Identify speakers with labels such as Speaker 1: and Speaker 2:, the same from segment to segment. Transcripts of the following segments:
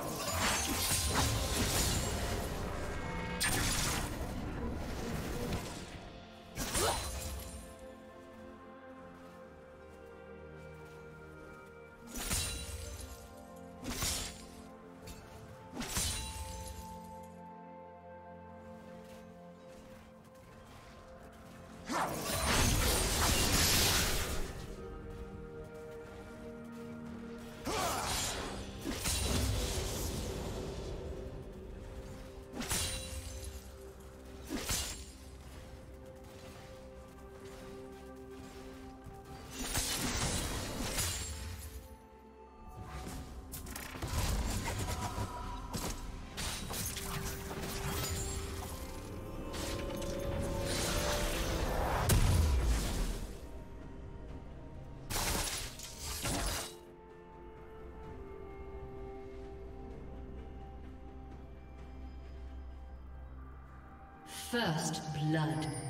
Speaker 1: Wow. First blood.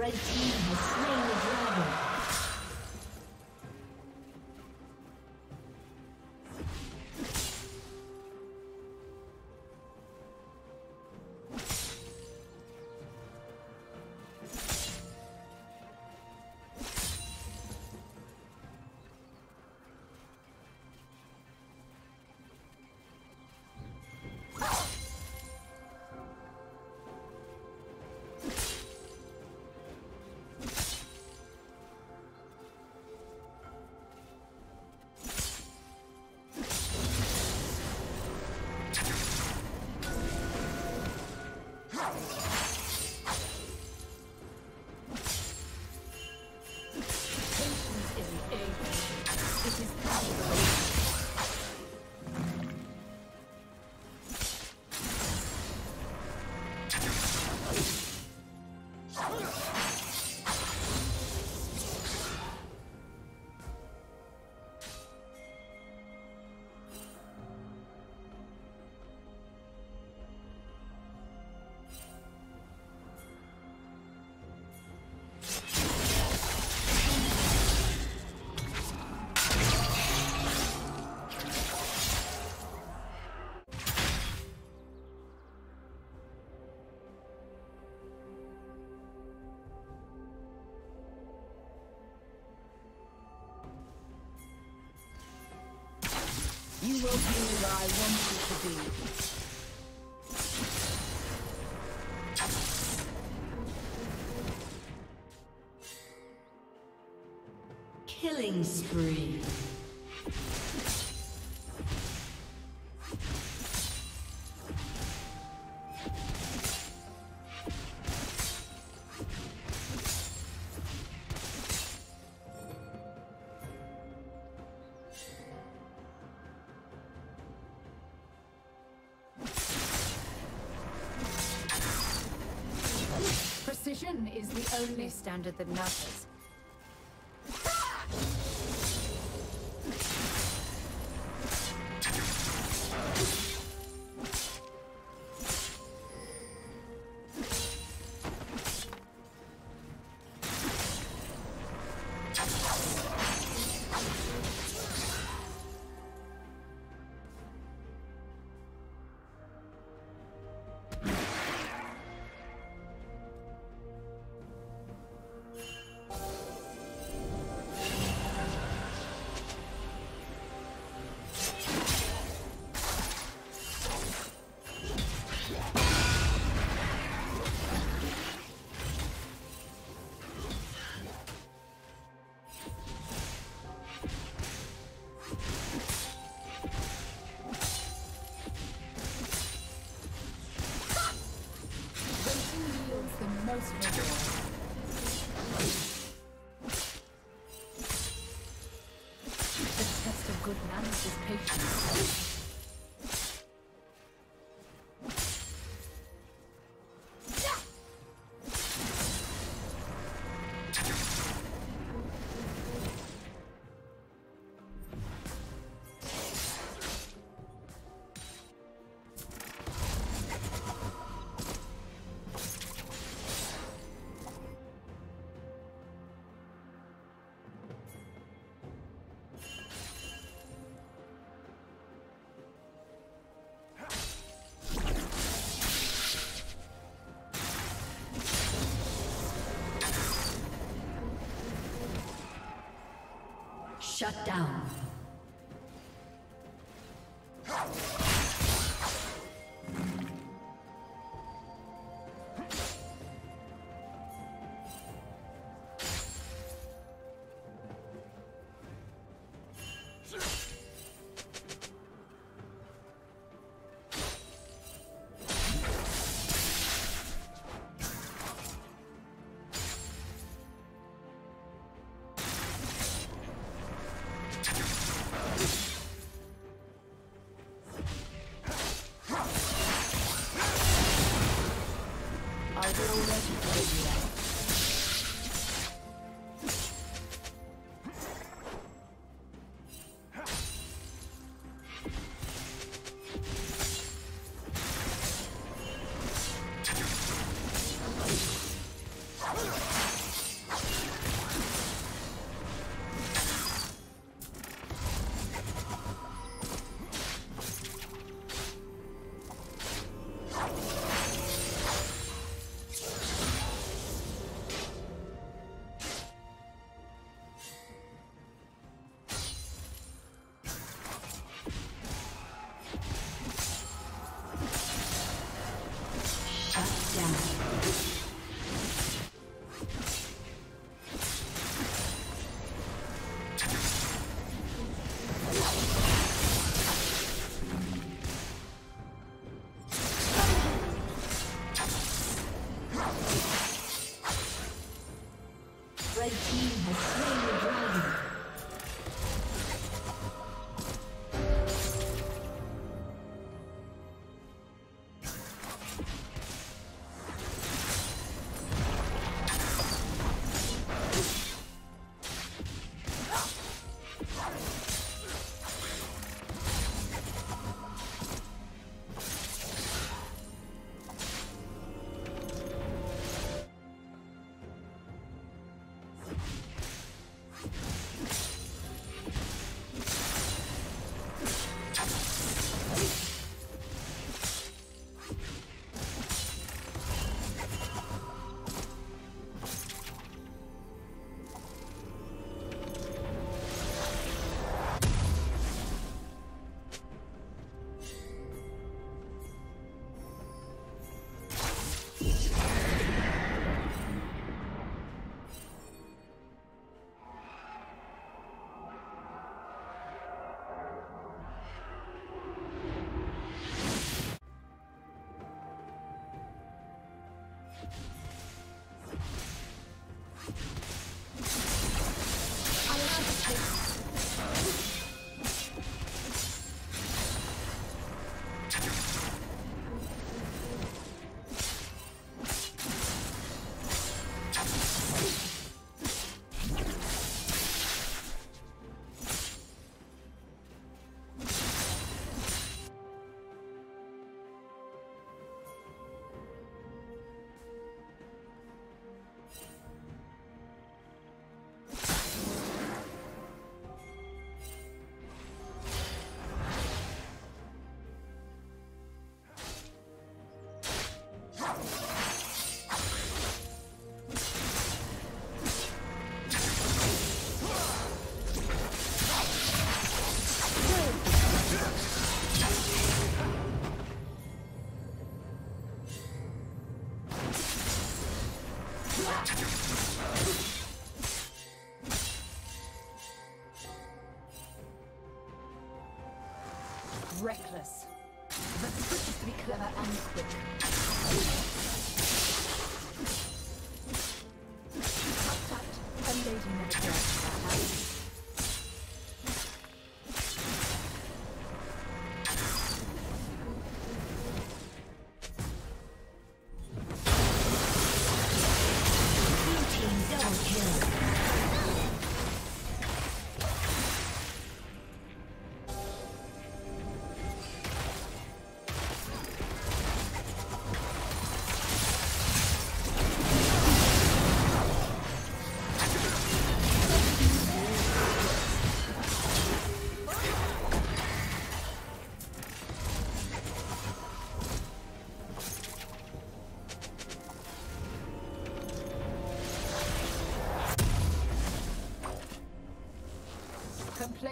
Speaker 1: Red team will be where I want you to be. Killing spree.
Speaker 2: The only standard that matters.
Speaker 1: Shut down.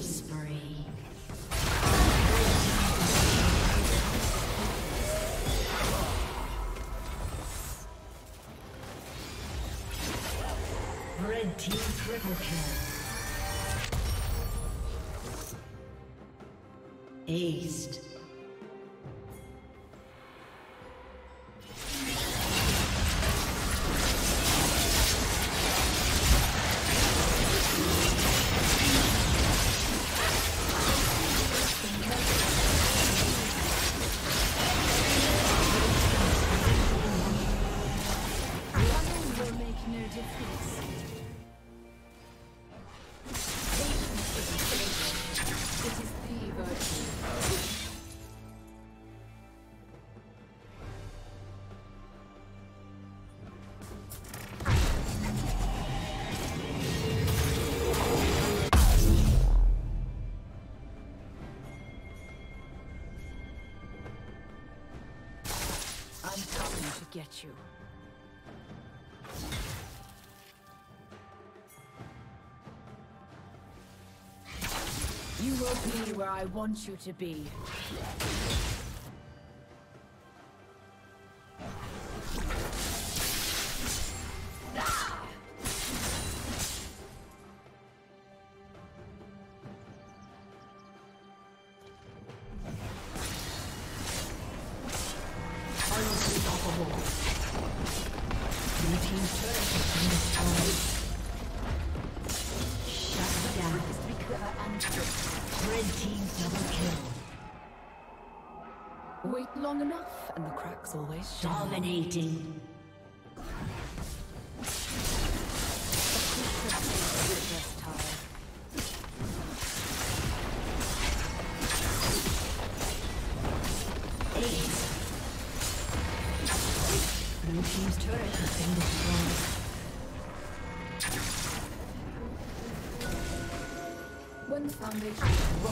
Speaker 1: Spree. Red team triple kill. Aced.
Speaker 2: Get you. You will be where I want you to be. Long enough, and the cracks always.
Speaker 1: Dominating. Ace. Blue team's turret has been destroyed.
Speaker 2: When the foundation is the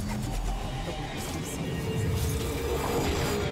Speaker 2: weakness ceases.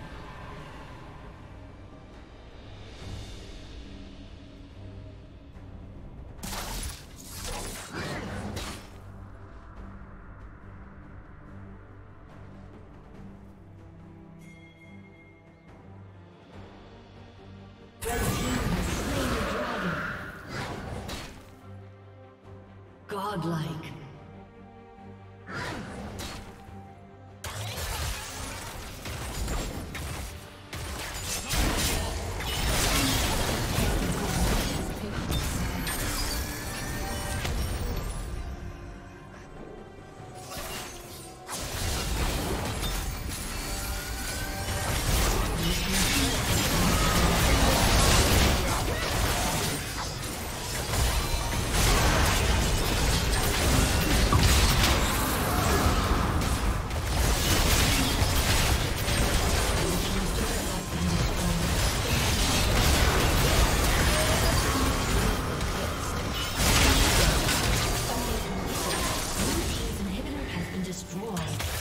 Speaker 1: Destroyed.